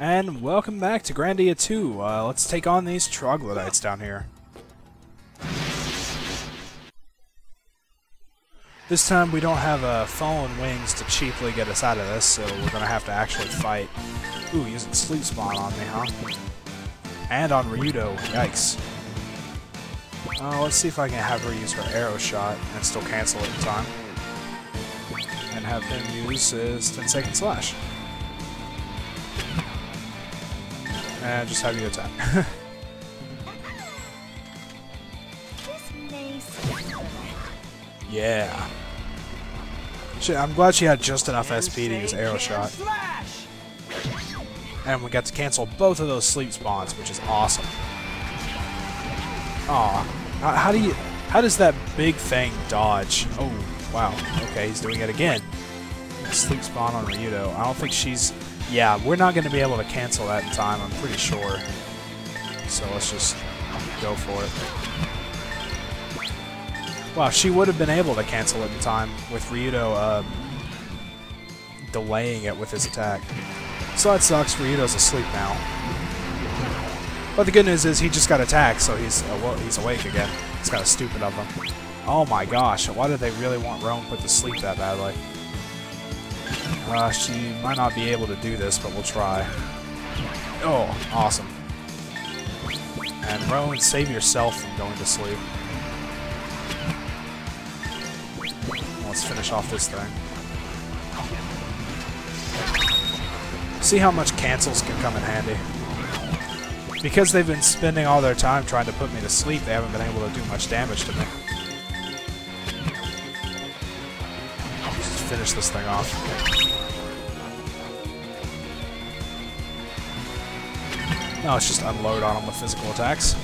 And welcome back to Grandia 2. Uh, let's take on these troglodytes down here. This time we don't have uh, fallen wings to cheaply get us out of this, so we're gonna have to actually fight. Ooh, using sleep spawn on me, huh? And on Ryudo, yikes. Uh, let's see if I can have her use her arrow shot and still cancel it in time. And have him use his Tenseiken slash. And just have you attack. yeah. Shit, I'm glad she had just enough SP to use arrow shot. And we got to cancel both of those sleep spawns, which is awesome. Aw. How, do you... How does that big thing dodge? Oh, wow. Okay, he's doing it again. Sleep spawn on Ryudo. I don't think she's... Yeah, we're not going to be able to cancel that in time, I'm pretty sure. So let's just go for it. Wow, she would have been able to cancel it in time with Ryudo uh, delaying it with his attack. So that sucks, Ryudo's asleep now. But the good news is he just got attacked, so he's uh, he's awake again. It's kind of stupid of him. Oh my gosh, why did they really want Roan put to sleep that badly? Uh, she might not be able to do this, but we'll try. Oh, awesome. And Roan, save yourself from going to sleep. Let's finish off this thing. See how much cancels can come in handy. Because they've been spending all their time trying to put me to sleep, they haven't been able to do much damage to me. Just finish this thing off. Now let's just unload on them with physical attacks.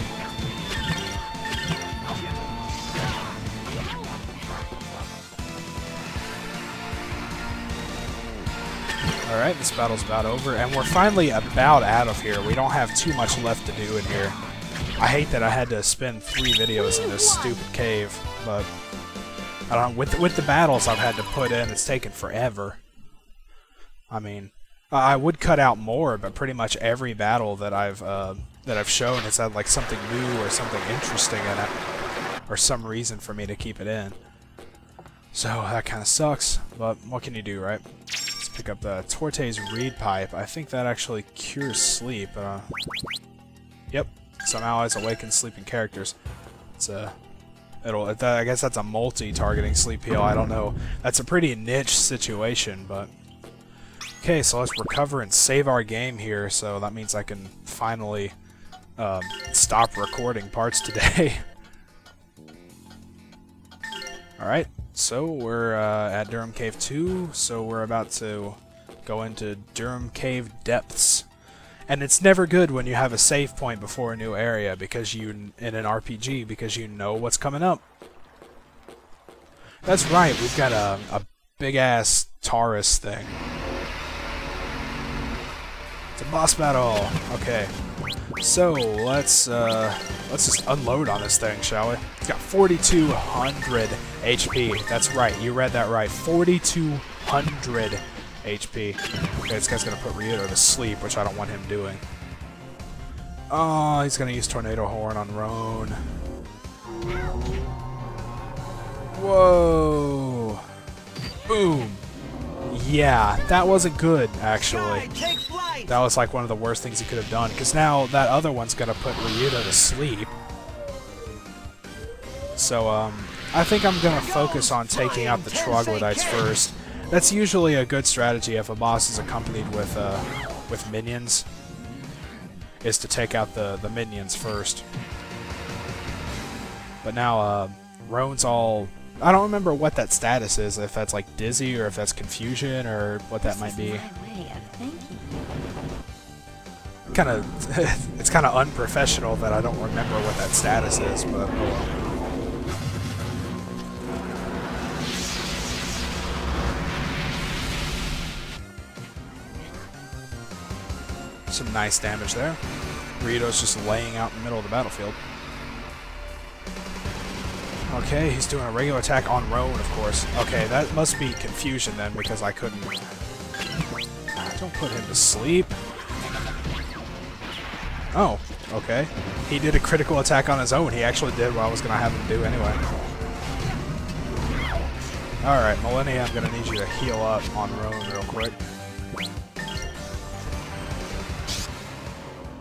Alright, this battle's about over, and we're finally about out of here. We don't have too much left to do in here. I hate that I had to spend three videos in this stupid cave, but I don't with with the battles I've had to put in, it's taken forever. I mean, I would cut out more, but pretty much every battle that I've uh, that I've shown has had like something new or something interesting in it, or some reason for me to keep it in. So that kind of sucks, but what can you do, right? Let's pick up the Torte's Reed Pipe. I think that actually cures sleep. Uh, yep, some allies awaken sleeping characters. It's a, it'll. I guess that's a multi-targeting sleep heal. I don't know. That's a pretty niche situation, but okay. So let's recover and save our game here. So that means I can finally um, stop recording parts today. All right. So we're uh, at Durham Cave 2, so we're about to go into Durham Cave Depths. And it's never good when you have a save point before a new area because you in an RPG because you know what's coming up. That's right, we've got a, a big ass Taurus thing. It's a boss battle. Okay. So let's uh, let's just unload on this thing, shall we? It's got 4,200 HP. That's right, you read that right. 4,200 HP. Okay, this guy's gonna put Ryudo to sleep, which I don't want him doing. Oh, he's gonna use Tornado Horn on Roan. Whoa! Boom! Yeah, that wasn't good, actually. That was like one of the worst things he could have done, because now that other one's gonna put Ryudo to sleep. So, um, I think I'm gonna focus on taking out the troglodytes first. That's usually a good strategy if a boss is accompanied with, uh, with minions, is to take out the, the minions first. But now, uh, Roan's all I don't remember what that status is, if that's like dizzy or if that's confusion or what that might be. Kind of, it's kind of unprofessional that I don't remember what that status is, but oh well. Some nice damage there. Ryudo's just laying out in the middle of the battlefield. Okay, he's doing a regular attack on Roan, of course. Okay, that must be confusion then, because I couldn't... Don't put him to sleep. Oh, okay. He did a critical attack on his own. He actually did what I was going to have him do anyway. Alright, Millenia, I'm going to need you to heal up on Roan real quick.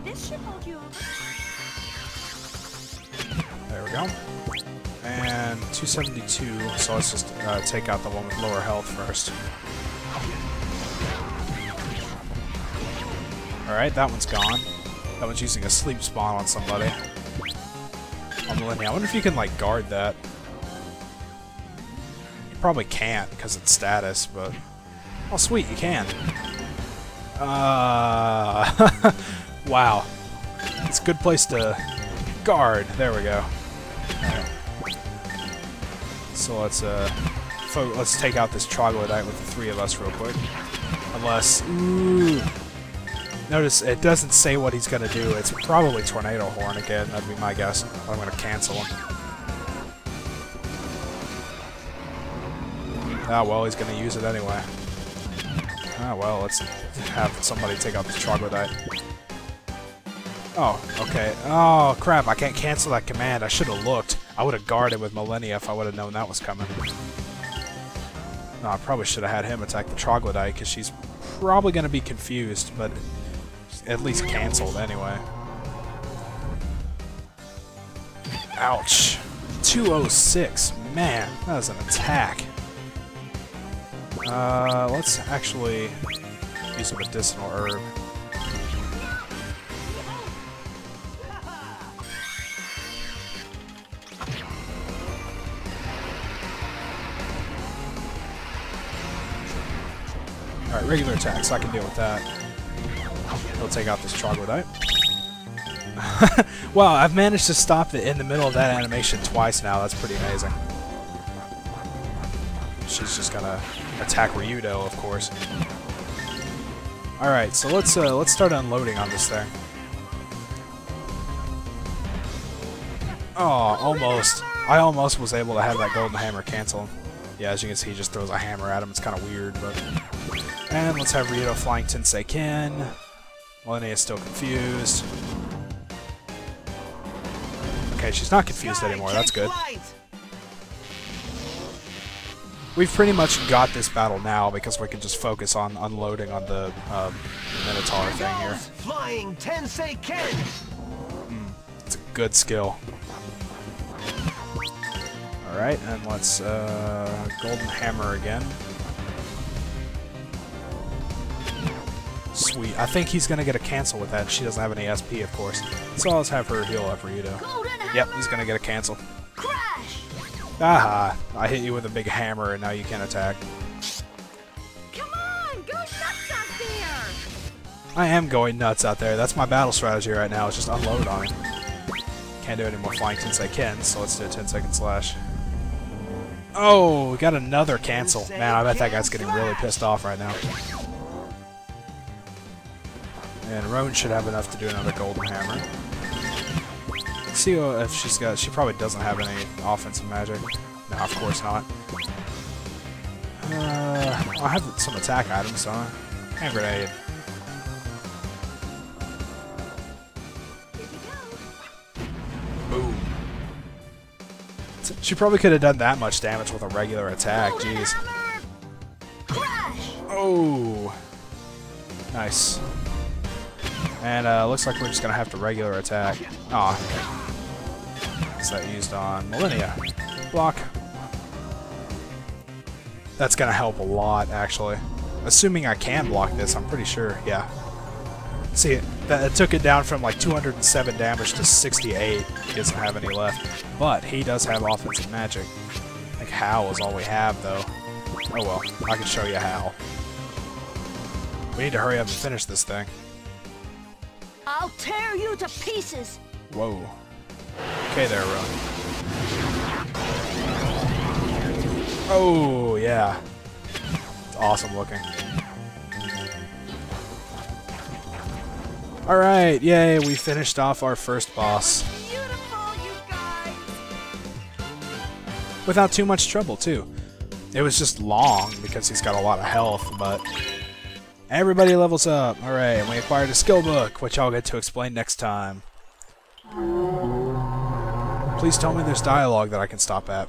This should hold you over. There we go. And 272, so let's just uh, take out the one with lower health first. Alright, that one's gone. That one's using a sleep spawn on somebody. On Millenia. I wonder if you can, like, guard that. You probably can't, because it's status, but... Oh, sweet, you can. Uh... wow. It's a good place to guard. There we go. So let's, uh... let's take out this troglodyte with the three of us real quick. Unless... Ooh... Notice it doesn't say what he's gonna do. It's probably Tornado Horn again, that'd be my guess. I'm gonna cancel him. Ah, well, he's gonna use it anyway. Ah, well, let's have somebody take out the troglodyte. Oh, okay. Oh, crap, I can't cancel that command. I should have looked. I would have guarded with Millenia if I would have known that was coming. No, I probably should have had him attack the troglodyte, because she's probably going to be confused, but at least canceled anyway. Ouch. 206. Man, that was an attack. Uh, let's actually use a medicinal herb. Alright, regular attacks, I can deal with that. He'll take out this troglodyte. wow, I've managed to stop it in the middle of that animation twice now. That's pretty amazing. She's just gonna attack Ryudo, of course. All right, so let's uh, let's start unloading on this thing. Oh, almost. I almost was able to have that golden hammer cancel. Yeah, as you can see, he just throws a hammer at him. It's kind of weird, but. And let's have Ryudo flying Tensei Ken. Millenia is still confused. Okay, she's not confused anymore. That's good. We've pretty much got this battle now because we can just focus on unloading on the um, Minotaur thing here. Flying Tenseiken. Mm, it's a good skill. Alright, and let's uh, Golden Hammer again. Sweet. I think he's going to get a cancel with that. She doesn't have any SP, of course. So I'll just have her heal up Ryudo. Yep, he's going to get a cancel. Crash! Aha! I hit you with a big hammer and now you can't attack. Come on! Go nuts out there! I am going nuts out there. That's my battle strategy right now. Is just unload on him. Can't do any more flying since I can, so let's do a Tenseiken slash. Oh, we got another cancel. Man, I bet that guy's getting really pissed off right now. And Roan should have enough to do another Golden Hammer. Let's see if she's got... She probably doesn't have any offensive magic. No, of course not. Uh, I have some attack items, so... Hand grenade. Boom. She probably could have done that much damage with a regular attack, jeez. Oh! Nice. And uh, looks like we're just gonna have to regular attack. Aw. Oh, Is that used on Millenia? Block. That's gonna help a lot, actually. Assuming I can block this, I'm pretty sure. Yeah. See, that took it down from like 207 damage to 68. He doesn't have any left. But he does have offensive magic. Like, how is all we have, though. Oh well, I can show you how. We need to hurry up and finish this thing. I'll tear you to pieces. Whoa. Okay there, Roan. Oh, yeah. It's awesome looking. Alright, yay, we finished off our first boss. Without too much trouble, too. It was just long, because he's got a lot of health, but Everybody levels up. Alright, and we acquired a skill book, which I'll get to explain next time. Please tell me there's dialogue that I can stop at.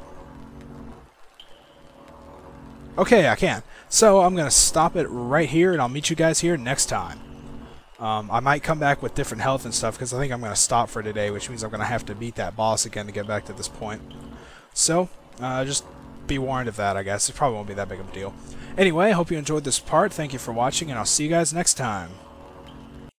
Okay, I can. So I'm going to stop it right here, and I'll meet you guys here next time. Um, I might come back with different health and stuff, because I think I'm going to stop for today, which means I'm going to have to beat that boss again to get back to this point. So, uh, just be warned of that, I guess. It probably won't be that big of a deal. Anyway, I hope you enjoyed this part. Thank you for watching, and I'll see you guys next time.